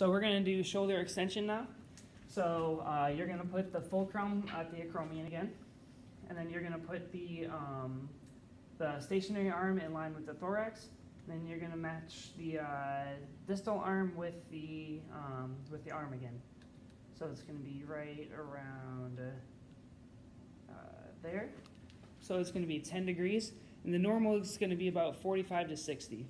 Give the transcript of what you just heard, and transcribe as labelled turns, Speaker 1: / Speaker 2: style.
Speaker 1: So we're gonna do shoulder extension now. So uh, you're gonna put the fulcrum at the acromion again, and then you're gonna put the um, the stationary arm in line with the thorax. Then you're gonna match the uh, distal arm with the um, with the arm again. So it's gonna be right around uh, uh there. So it's gonna be 10 degrees, and the normal is gonna be about 45 to 60.